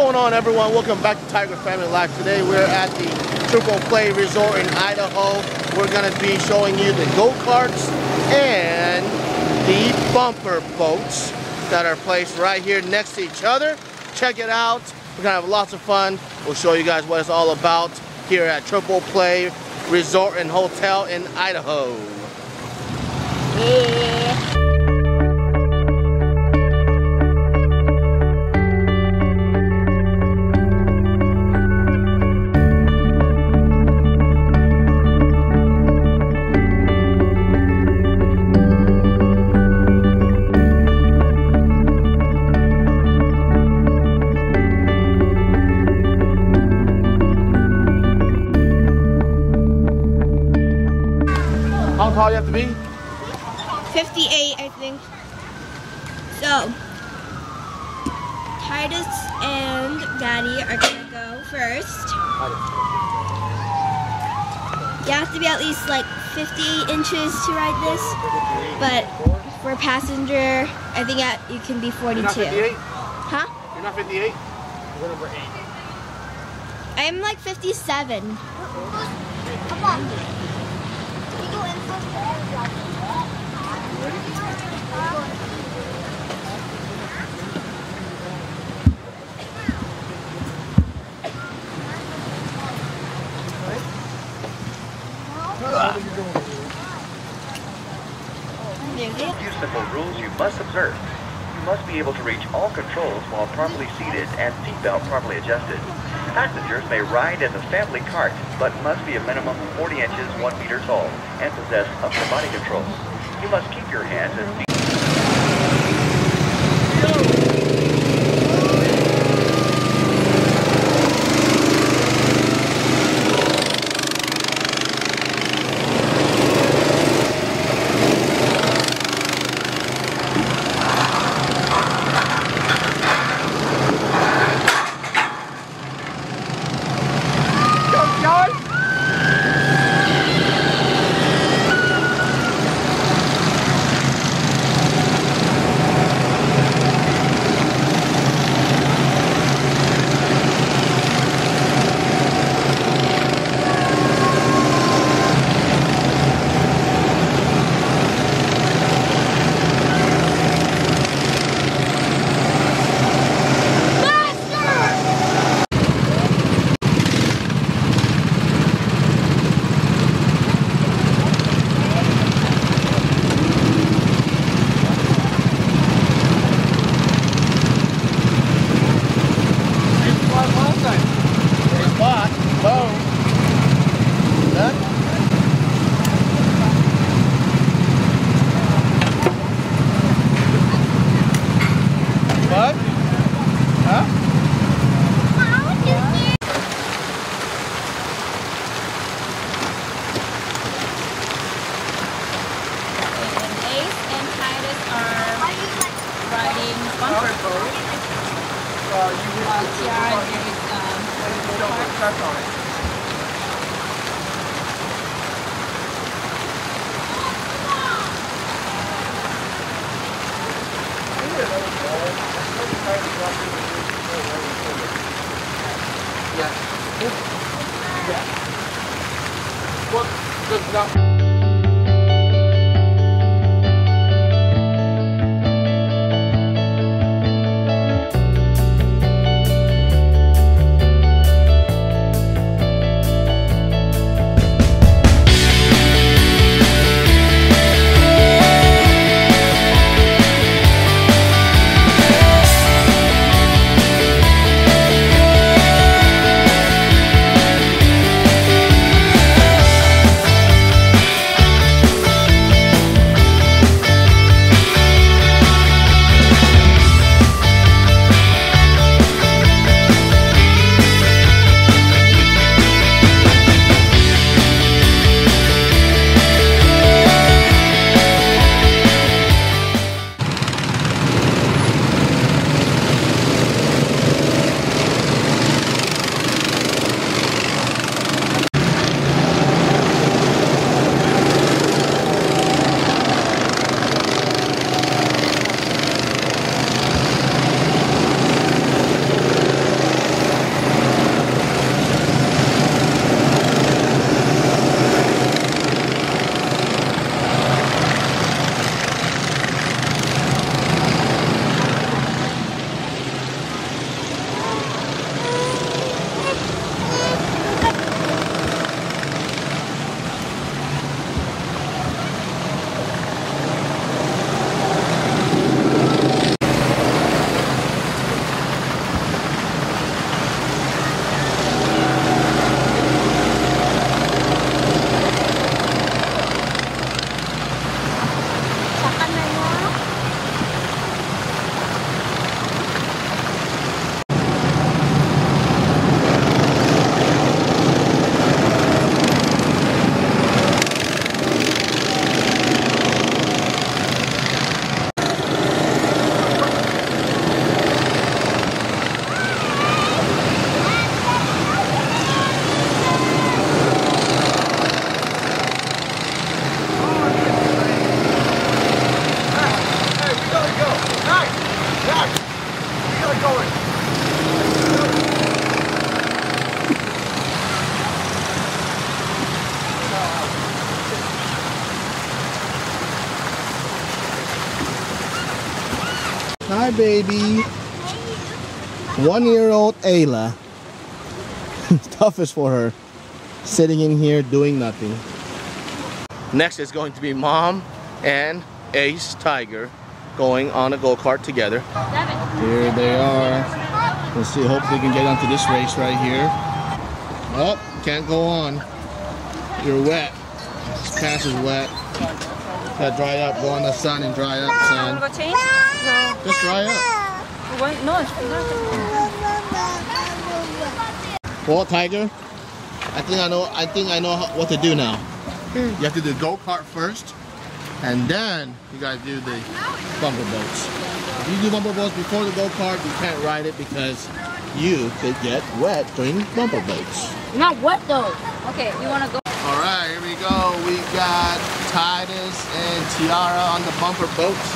going on everyone? Welcome back to Tiger Family Life. Today we're at the Triple Play Resort in Idaho. We're going to be showing you the go-karts and the bumper boats that are placed right here next to each other. Check it out. We're going to have lots of fun. We'll show you guys what it's all about here at Triple Play Resort and Hotel in Idaho. Yeah. Tall you have to be? 58, I think. So, Titus and Daddy are gonna go first. You have to be at least like 50 inches to ride this, but for a passenger, I think at, you can be 42. You're not 58? Huh? You're not 58? You're number eight. I'm like 57. Come on. Simple rules you must observe. You must be able to reach all controls while properly seated and seatbelt properly adjusted. Passengers may ride in the family cart, but must be a minimum of 40 inches, 1 meter tall, and possess upper body control. You must keep your hands and feet Spot. Boom. Done? What? Huh? And Ace and Titus are riding bumper boat. While Tiara and Ace um, go-kart. Well, Baby. One-year-old Ayla. Toughest for her. Sitting in here doing nothing. Next is going to be mom and Ace Tiger going on a go-kart together. Here they are. Let's see, hopefully we can get onto this race right here. Oh, can't go on. You're wet. This pass is wet. Gotta dry up. Go in the sun and dry up, son. Go change? No. Just dry up. Why? No, it's not. Well, Tiger, I think I know. I think I know what to do now. Hmm. You have to do the go kart first, and then you guys do the bumper boats. If you do bumper boats before the go kart, you can't ride it because you could get wet during bumper boats. Not wet though. Okay, you wanna go? All right, here we go. We got Titus and Tiara on the bumper boats.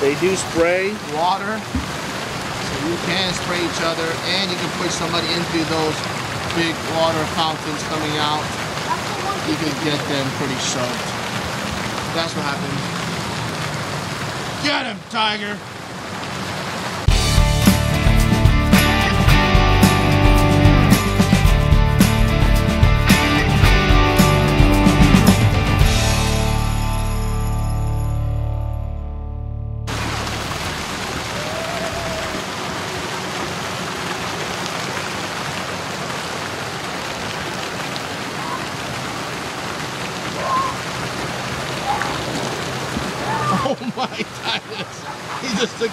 They do spray water, so you can spray each other, and you can push somebody into those big water fountains coming out. You can get them pretty soaked. That's what happened. Get him, Tiger!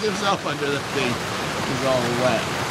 Himself under the thing. He's all wet.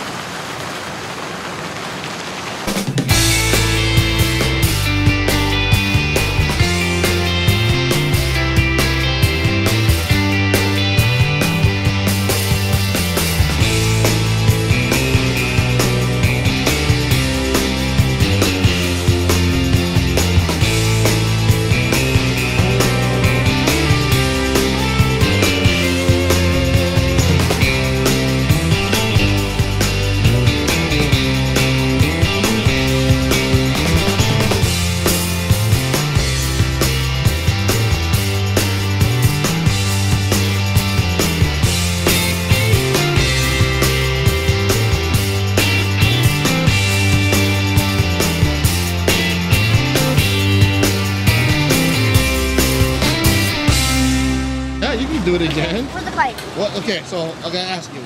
Okay, so I'm gonna ask you.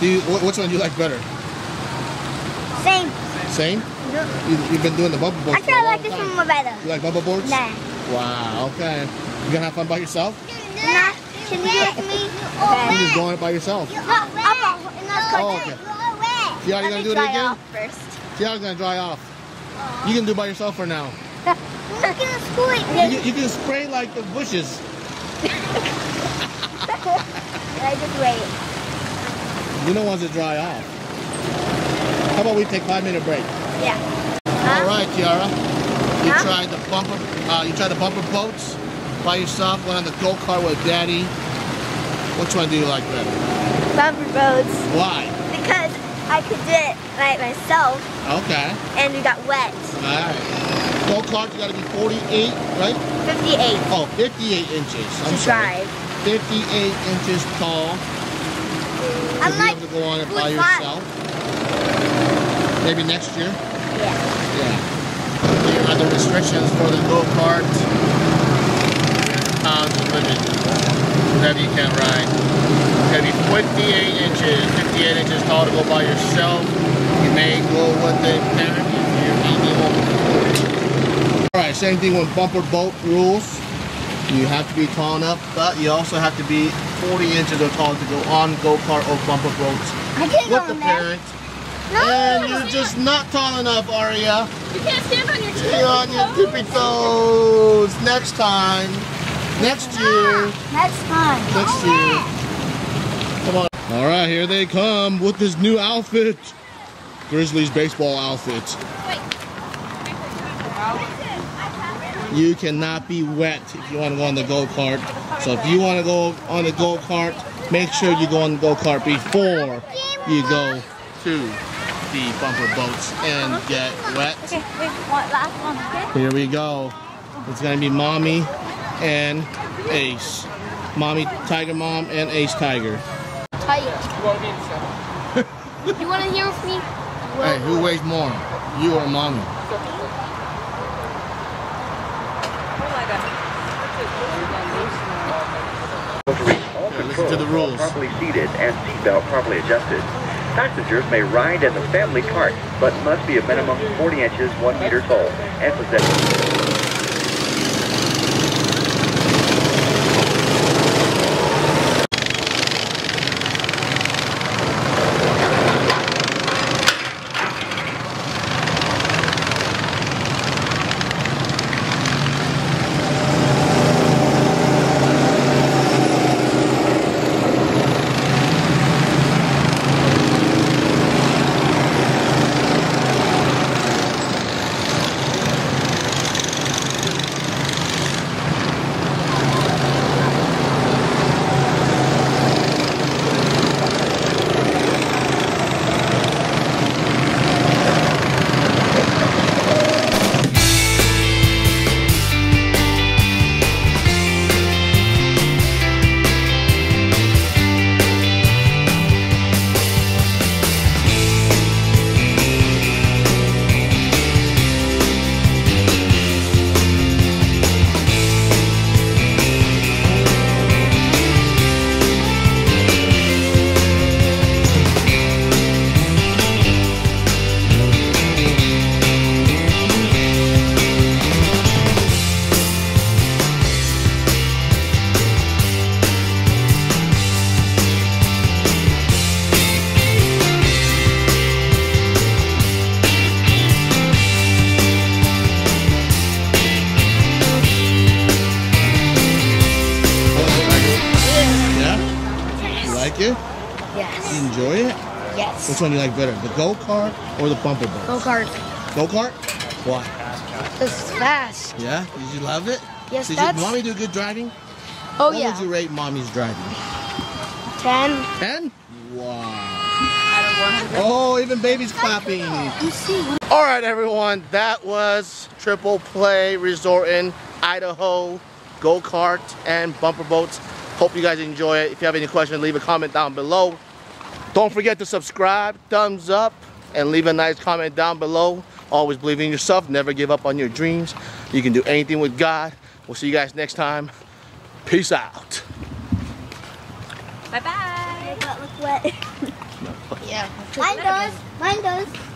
Do you, wh- which one do you like better? Same. Same? You, you've been doing the bubble boards I for a kinda like this time. one more better. You like bubble boards? Nah. Wow. Okay. You gonna have fun by yourself? Nah. Can you do me? You just going it by yourself. No, Papa, in this Oh, okay. See how you gonna do it again? first. See how gonna dry off. You can do it by yourself for now. Look at the school. You can, you can spray like the bushes. I just wait. You don't want to dry off. How about we take five minute break? Yeah. All right, Kiara. You Huh? tried the bumper. Uh, you tried the bumper boats by yourself. Went on the go kart with Daddy. Which one do you like better? Bumper boats Why? because I could do it by myself Okay. and we got wet. All right. Go kart, you got to be 48, right? 58 Oh, 58 inches. I'm to sorry. drive. 58 inches tall. I to like able to go on it by yourself. Maybe next year. Yeah. Yeah. There are the restrictions for the go kart. Pounds limit. Whatever you can ride. You gotta be 58 inches, 58 inches tall to go by yourself. You may go with the parent if you're 81. Alright, same thing with bumper boat rules. You have to be tall enough, but you also have to be 40 inches or taller to go on go kart or bumper boats I can't go with the parent. And you're just not tall enough, Aria. You can't stand on your You're on your tippy toes. Next time. Next year. Next time. Next year. Come on. All right, here they come with this new outfit. Grizzlies baseball outfit. You cannot be wet if you want to go on the go-kart. So if you want to go on the go-kart, make sure you go on the go-kart before you go to the bumper boats and get wet. Okay, wait, one last one, okay? Here we go. It's gonna be mommy and Ace. Mommy Tiger Mom and Ace Tiger. Tiger. You want to be in seven? You want to hear with me? Hey, who weighs more? You or Mommy? Able to reach all Yeah, listen to the rules. properly seated and seatbelt properly adjusted. Passengers may ride in the family cart, but must be a minimum 40 inches, 1 meter tall, and possess You it? You Yes. enjoy it? Yes. Which one you like better? The go-kart or the bumper boat? Go kart. Go-kart? Why? This is fast. Yeah? Did you love it? Yes, Did that's. you, mommy do good driving? oh what yeah. would you rate mommy's driving? Ten. 10? Wow. Oh, even baby's clapping. You see. All right, everyone. That was Triple Play Resort in Idaho, go kart and bumper boats. Hope you guys enjoy it. If you have any questions, leave a comment down below. Don't forget to subscribe, thumbs up, and leave a nice comment down below. Always believe in yourself. Never give up on your dreams. You can do anything with God. We'll see you guys next time. Peace out. Bye bye. My butt look wet. yeah. Mine does. Mine does.